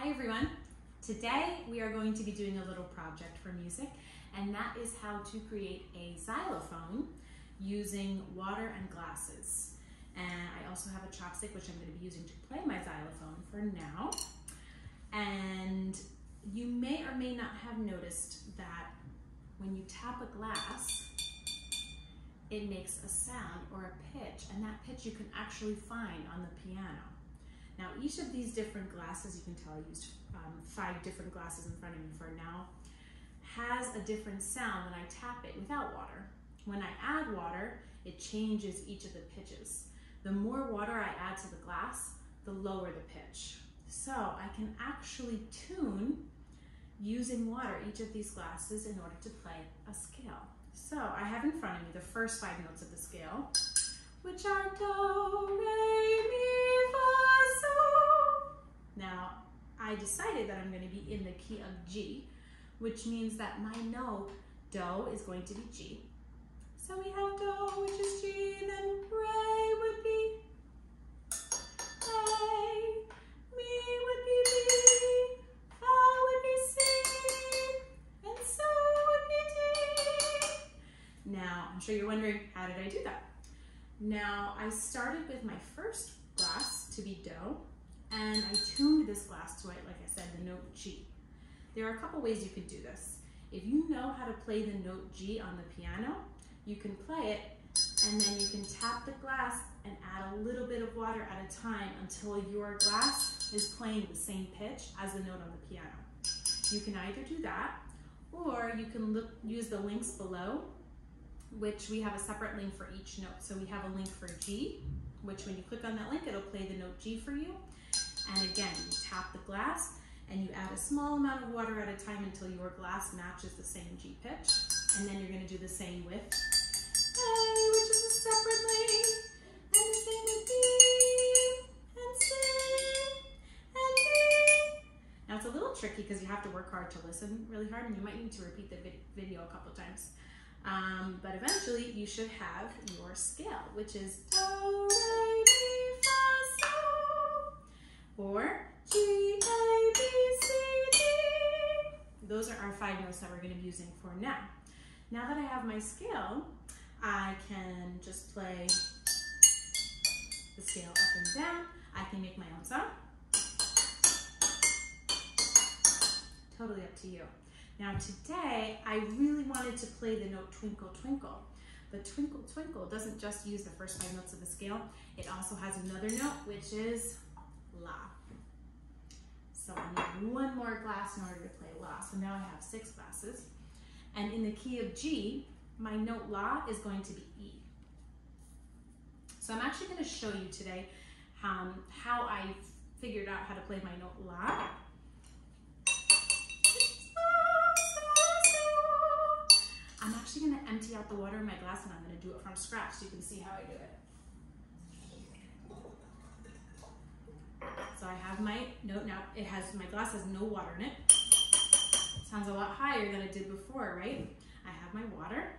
Hi everyone. Today we are going to be doing a little project for music and that is how to create a xylophone using water and glasses. And I also have a chopstick which I'm going to be using to play my xylophone for now. And you may or may not have noticed that when you tap a glass, it makes a sound or a pitch, and that pitch you can actually find on the piano. Now, each of these different glasses, you can tell I used um, five different glasses in front of me for now, has a different sound when I tap it without water. When I add water, it changes each of the pitches. The more water I add to the glass, the lower the pitch. So I can actually tune using water each of these glasses in order to play a scale. So I have in front of me the first five notes of the scale, which are do, re, mi. Now, I decided that I'm going to be in the key of G, which means that my note, do, is going to be G. So we have do, which is G, then re would be A, mi would be B, fa would be C, and sol would be D. Now, I'm sure you're wondering, how did I do that? Now, I started with my first glass to be do, and I tuned this glass to it, like I said, the note G. There are a couple ways you could do this. If you know how to play the note G on the piano, you can play it and then you can tap the glass and add a little bit of water at a time until your glass is playing the same pitch as the note on the piano. You can either do that or you can look, use the links below which we have a separate link for each note. So we have a link for G, which when you click on that link, it'll play the note G for you. And again, you tap the glass and you add a small amount of water at a time until your glass matches the same G pitch. And then you're gonna do the same with A, which is a and the same with B, and C, and D. Now it's a little tricky because you have to work hard to listen really hard and you might need to repeat the video a couple times. Um, but eventually you should have your scale, which is do, or G, A, B, C, D. Those are our five notes that we're going to be using for now. Now that I have my scale, I can just play the scale up and down. I can make my own song. Totally up to you. Now today, I really wanted to play the note Twinkle Twinkle. The Twinkle Twinkle doesn't just use the first five notes of the scale, it also has another note, which is La. So I need one more glass in order to play La. So now I have six glasses. And in the key of G, my note La is going to be E. So I'm actually going to show you today um, how I figured out how to play my note La. I'm actually going to empty out the water in my glass and I'm going to do it from scratch so you can see how I do it. I have my note now. It has, my glass has no water in it. Sounds a lot higher than it did before, right? I have my water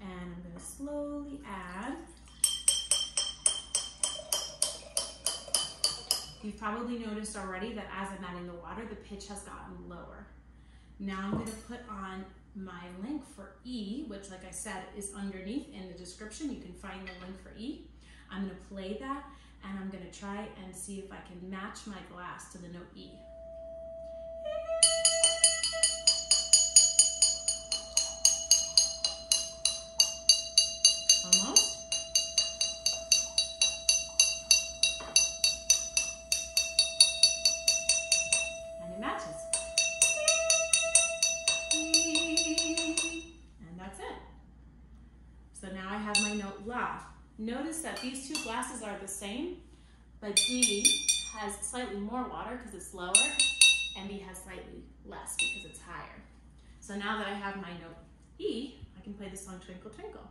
and I'm going to slowly add. You've probably noticed already that as I'm adding the water, the pitch has gotten lower. Now I'm going to put on my link for E, which like I said is underneath in the description. You can find the link for E. I'm going to play that and I'm to try and see if I can match my glass to the note E. Notice that these two glasses are the same, but D has slightly more water because it's lower, and B has slightly less because it's higher. So now that I have my note E, I can play the song Twinkle Twinkle,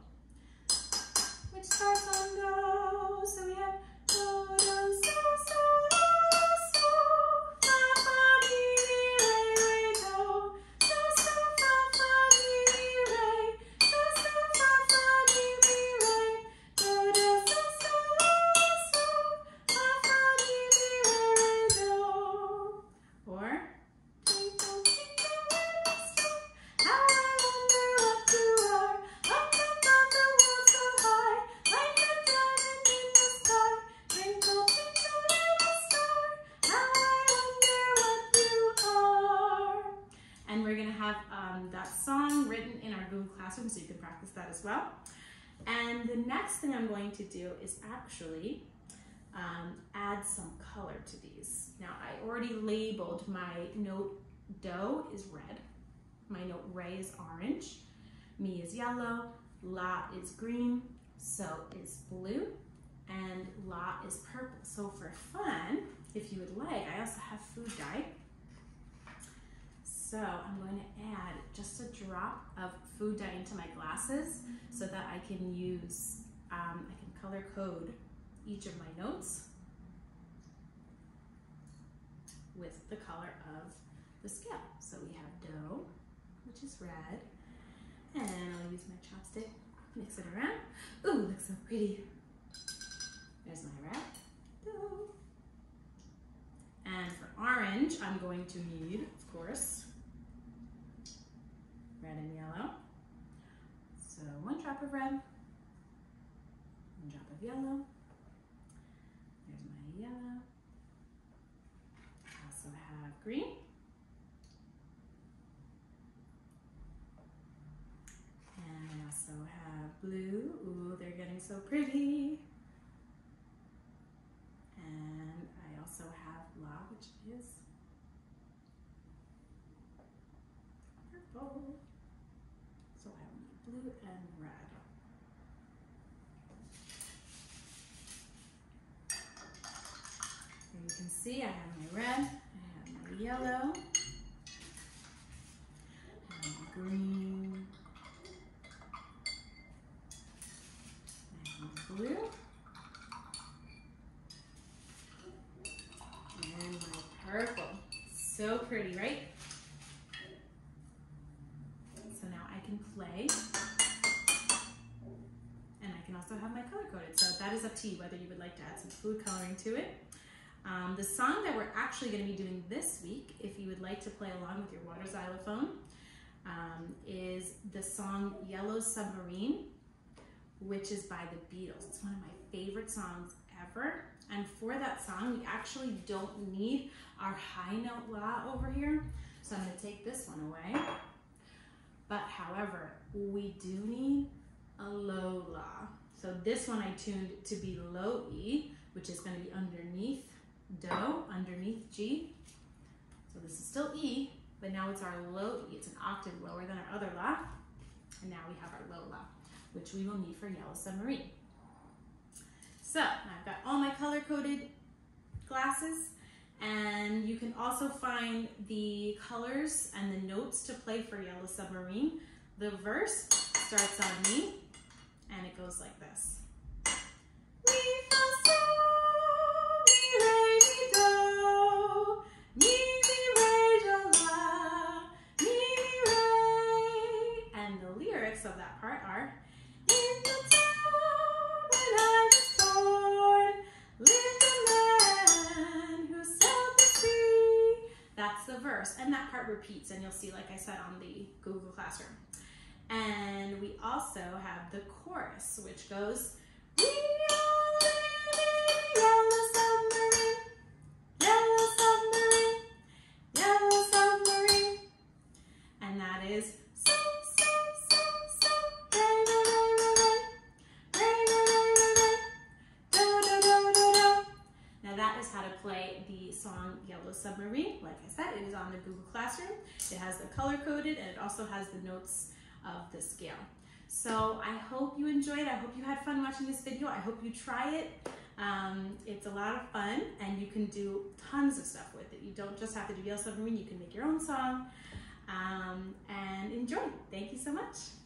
which starts on Do. So we have Do, Do, So, So, Classroom, so you can practice that as well. And the next thing I'm going to do is actually um, add some color to these. Now I already labeled my note do is red, my note re is orange, mi is yellow, la is green, so is blue, and la is purple. So for fun, if you would like, I also have food dye. So I'm going to add just a drop of food dye into my glasses so that I can use, um, I can color code each of my notes with the color of the scale. So we have do, which is red, and I'll use my chopstick, mix it around. Ooh, looks so pretty. There's my red, do. And for orange, I'm going to need, of course, red and yellow. So one drop red, one drop of yellow. There's my yellow. I also have green. And I also have blue. Ooh, they're getting so pretty. And I also have la, which is purple. So I have blue and red. Here you can see I have my red, I have my yellow, I have green, I have blue, and my purple. So pretty, right? So now I can play. And I can also have my color coded. So that is up to you whether you would like to add some food coloring to it. Um, the song that we're actually going to be doing this week, if you would like to play along with your water xylophone, um, is the song Yellow Submarine, which is by the Beatles. It's one of my favorite songs ever. And for that song, we actually don't need our high note la over here. So I'm going to take this one away. But however, we do need a low la. So this one I tuned to be low E, which is going to be underneath do, underneath G. So this is still E, but now it's our low E. It's an octave lower than our other La. And now we have our low La, which we will need for Yellow Submarine. So I've got all my color-coded glasses, and you can also find the colors and the notes to play for Yellow Submarine. The verse starts on mi, and it goes like this. Verse, and that part repeats, and you'll see, like I said, on the Google Classroom. And we also have the chorus, which goes, Like I said, it is on the Google Classroom. It has the color coded and it also has the notes of the scale. So I hope you enjoyed. I hope you had fun watching this video. I hope you try it. Um, it's a lot of fun and you can do tons of stuff with it. You don't just have to do Yellow Submarine, you can make your own song um, and enjoy. Thank you so much.